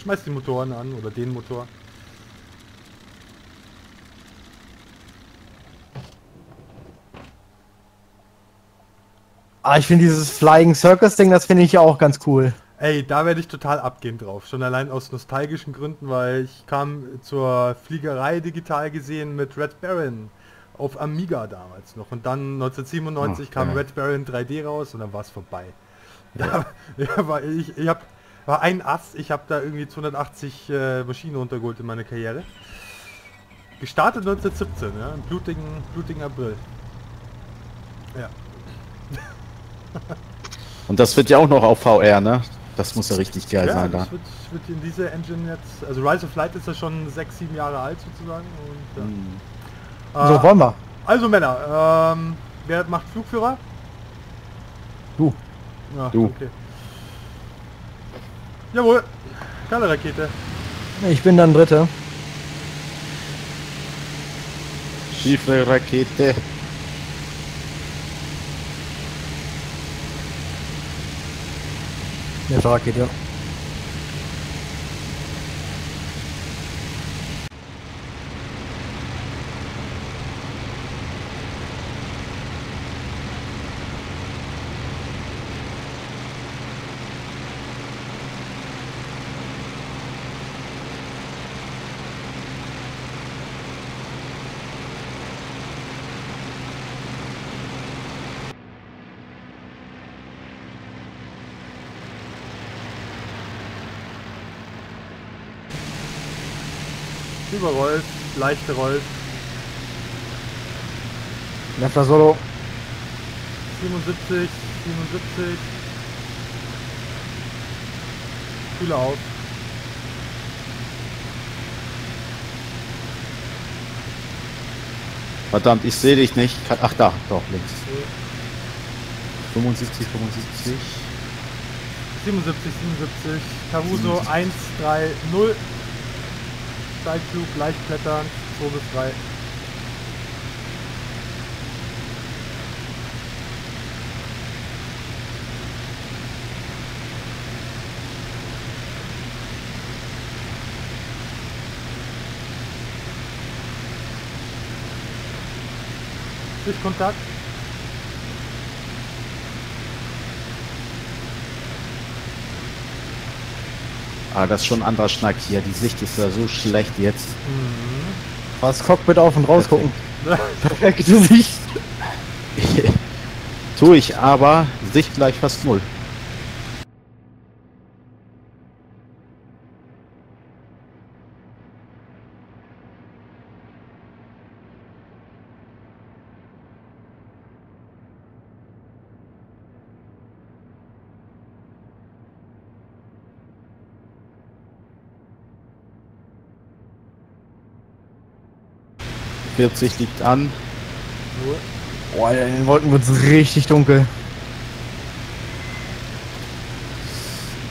schmeiß die Motoren an oder den Motor. Ah, ich finde dieses Flying Circus Ding, das finde ich ja auch ganz cool. Ey, da werde ich total abgehen drauf. Schon allein aus nostalgischen Gründen, weil ich kam zur Fliegerei digital gesehen mit Red Baron auf Amiga damals noch. Und dann 1997 Ach, kam ja. Red Baron 3D raus und dann war es vorbei. Da, ja, war ich, ich hab, war ein Ass, ich habe da irgendwie 280 äh, Maschinen runtergeholt in meiner Karriere. Gestartet 1917, ja, im blutigen, blutigen April. Ja. Und das wird ja auch noch auf VR, ne? Das muss ja richtig geil Ja, sein da. das wird, wird in dieser Engine jetzt, also Rise of Light ist ja schon sechs, sieben Jahre alt sozusagen. Und, Hm. ja. So, Äh, wollen wir. also Männer, ähm, wer macht Flugführer? Du. Ja, Du. Okay. Jawohl, geile Rakete. Ich bin dann Dritte. Schiefe Rakete. Nette Rakete. Überrollt, leichte Rollt, Lefter Solo. 77, 77. Kühle auf. Verdammt, ich sehe dich nicht. Ach da, doch, links. 75, 75. 77, 77. Caruso 1, 3, 0. Steigflug, leicht klettern, 2 bis 3. Sichtkontakt. Ah, das ist schon ein anderer Schnack hier. Die Sicht ist ja so schlecht jetzt. Was Cockpit auf und raus gucken. Perfekte Sicht. Tue ich, aber Sicht gleich fast null. Vierzig liegt an. Boah, in den Wolken wird es richtig dunkel.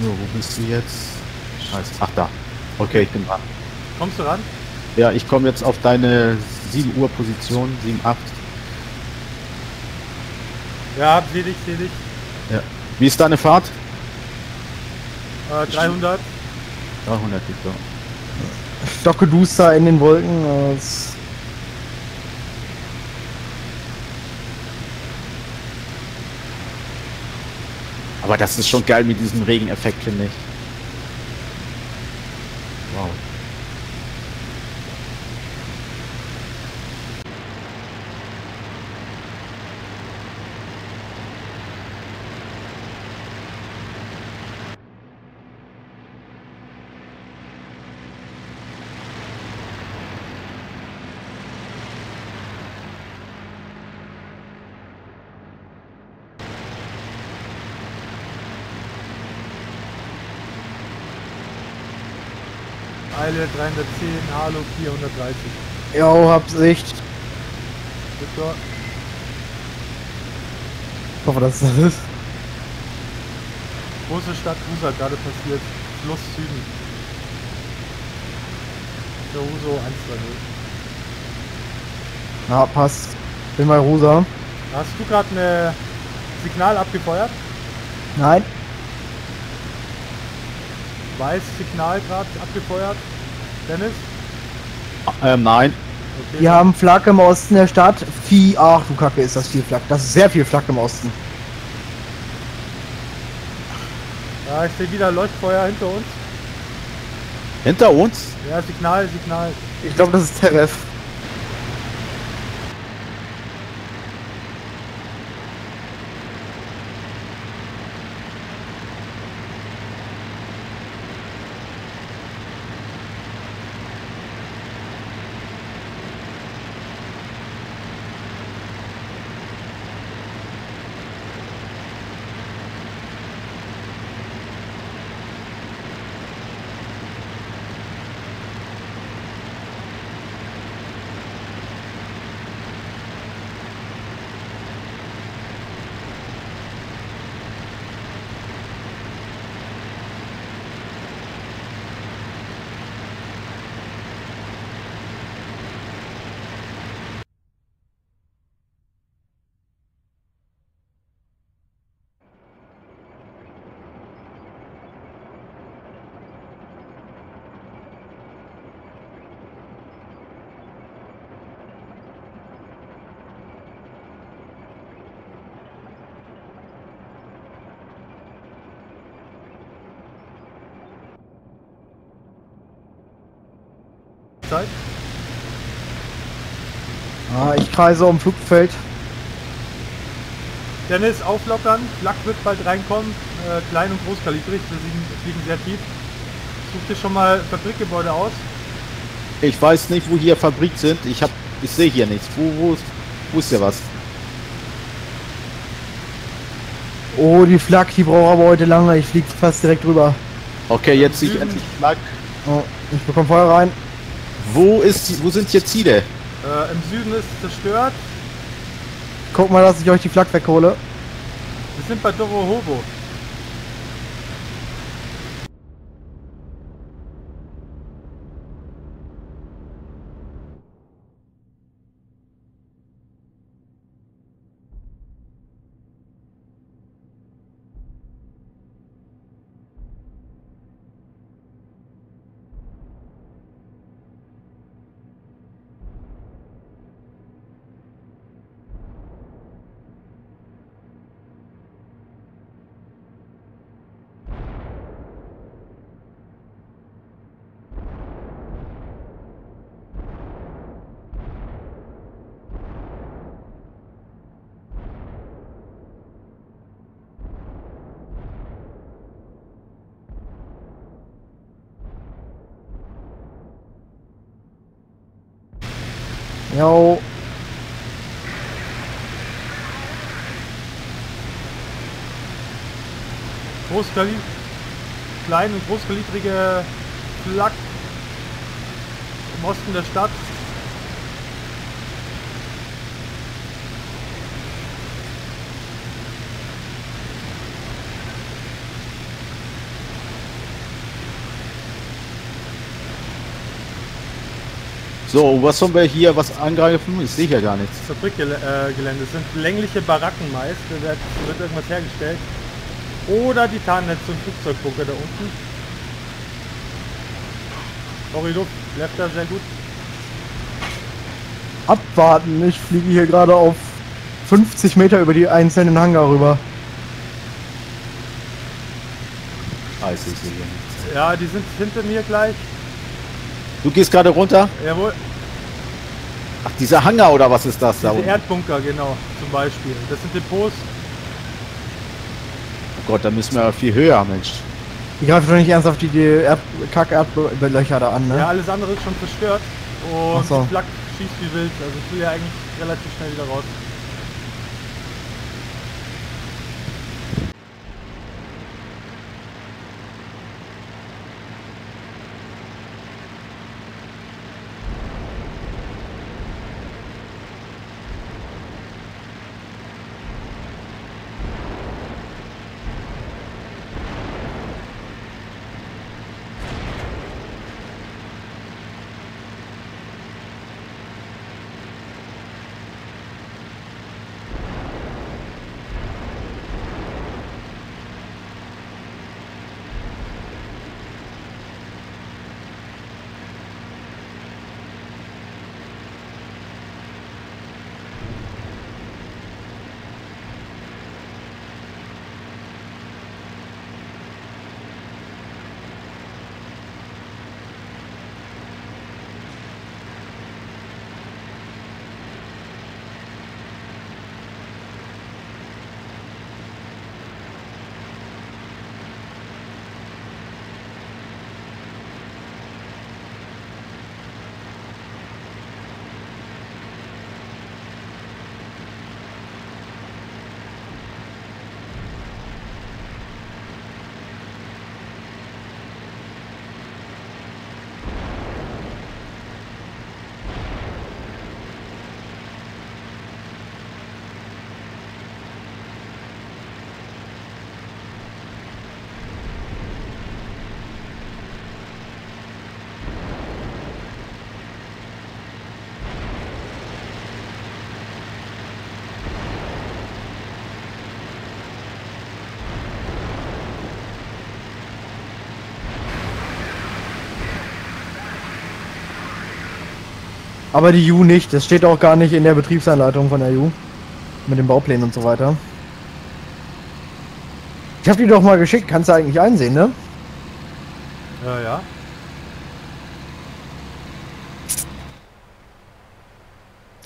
So, wo bist du jetzt? Scheiße. Ach da. Okay, ich bin dran. Kommst du ran? Ja, ich komme jetzt auf deine 7 Uhr Position, 7, 8. Ja, seh dich, seh dich. Ja. Wie ist deine Fahrt? Äh, 300. 300 Liter. Stockeduster in den Wolken. äh, Aber das ist schon geil mit diesem Regeneffekt, finde ich. Wow. Eile 310, Halo 430. Jo, hab Sicht. Victor, Ich hoffe, dass das ist. große Stadt Usa gerade passiert. Fluss Süden. Der Uso 130. Ja, passt. Bin bei Rosa. Hast du gerade ein Signal abgefeuert? Nein. Weiß Signal gerade abgefeuert. Dennis? Ähm, nein. Okay. Wir haben Flak im Osten der Stadt. Vieh, ach du Kacke, ist das viel Flak. Das ist sehr viel Flak im Osten. Ja, ich sehe wieder Leuchtfeuer hinter uns. Hinter uns? Ja, Signal, Signal. Ich glaube, das ist Teref. Zeit. Ah, ich kreise um Flugfeld. Dennis, auflockern. Flak wird bald reinkommen. Äh, klein und großkalibrig. Wir fliegen, fliegen sehr tief. Such dir schon mal Fabrikgebäude aus. Ich weiß nicht, wo hier Fabrik sind. Ich hab, ich sehe hier nichts. Wo, wo, wo ist hier was? Oh, die Flak, die braucht aber heute lange. Ich fliege fast direkt drüber. Okay, jetzt sehe ich endlich Flak. Oh, ich bekomme Feuer rein. Wo ist, die- wo sind hier Ziele? Äh, Im Süden ist zerstört. Guck mal, dass ich euch die Flak weghole. Wir sind bei Dorohovo. Jo, Großkalib klein und großkalibrige Flak im Osten der Stadt. So, was sollen wir hier was angreifen? Ich sehe hier gar nichts. Fabrikgelände äh, sind längliche Baracken meist, da wird, wird irgendwas hergestellt. Oder die Tarnnetze und Flugzeugbunker da unten. Sorry, Luft, läuft da sehr gut. abwarten. Ich fliege hier gerade auf 50 Meter über die einzelnen Hangar rüber. Scheiße, ich sehe hier nichts. Ja, die sind hinter mir gleich. Du gehst gerade runter? Jawohl, Ach, dieser Hangar oder was ist das da diese unten? Erdbunker, genau, zum Beispiel. Das sind Depots. Oh Gott, da müssen wir viel höher, Mensch. Die greifen doch nicht ernsthaft die, die Erd Kack-Erdlöcher da an, ne? Ja, alles andere ist schon zerstört. Und Ach so. die Flak schießt wie wild. Also ich will ja eigentlich relativ schnell wieder raus. Aber die U nicht, das steht auch gar nicht in der Betriebsanleitung von der U. Mit den Bauplänen und so weiter. Ich hab die doch mal geschickt, kannst du eigentlich einsehen, ne? Ja, ja.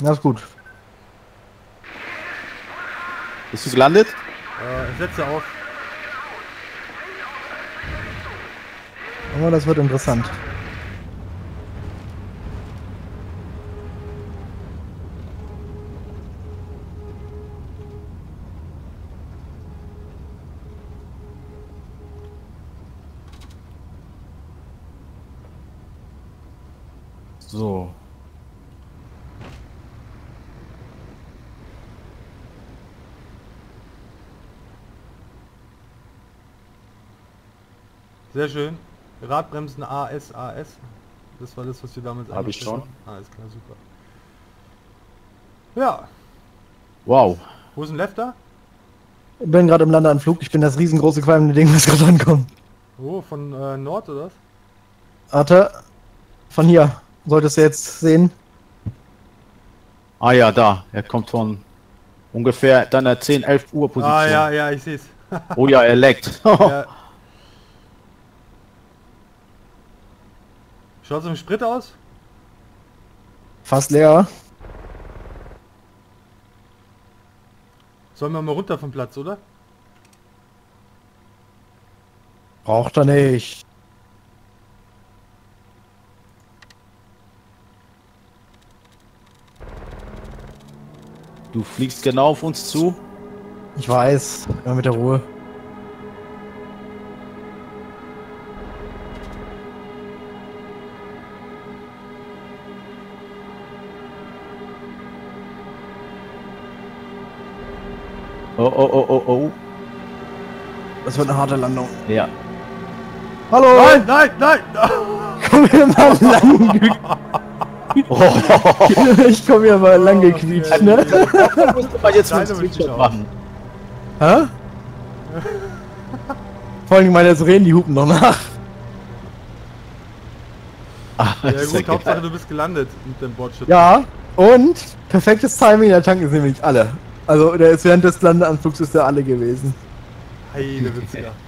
Na ist gut. Bist du gelandet? Äh, setze auf. Aber das wird interessant. So. Sehr schön. Radbremsen AS, AS. Das war das, was wir damals Hab ich schon. Alles klar, super. Ja, Wow. wo ist ein Lefter? Bin gerade im Landeanflug, ich bin das riesengroße qualmende Ding, was gerade ankommt. Oh, von äh, Nord oder was? Warte. Von hier. Solltest du jetzt sehen. Ah ja, da. Er kommt von ungefähr deiner 10, 11 Uhr Position. Ah ja, ja, ich sehe es. Oh ja, er leckt. ja. Schaut es im Sprit aus? Fast leer. Sollen wir mal runter vom Platz, oder? Braucht er nicht. Du fliegst genau auf uns zu. Ich weiß. Immer mit der Ruhe. Das wird eine harte Landung. Ja. Hallo! Nein, nein, nein! Komm hier mal lang. Oh, ich komm hier mal lang gequietscht, ne? da musste man jetzt Wünsche Screenshot machen. Hä? Vor allem meine Sirenen, die hupen noch nach. Ah, Ja ist gut, ja Hauptsache geil. du bist gelandet mit dem Bordschutz. Ja, und perfektes Timing, der Tank ist nämlich alle. Also der ist während des Landeanflugs ist der alle gewesen. 灰の物が。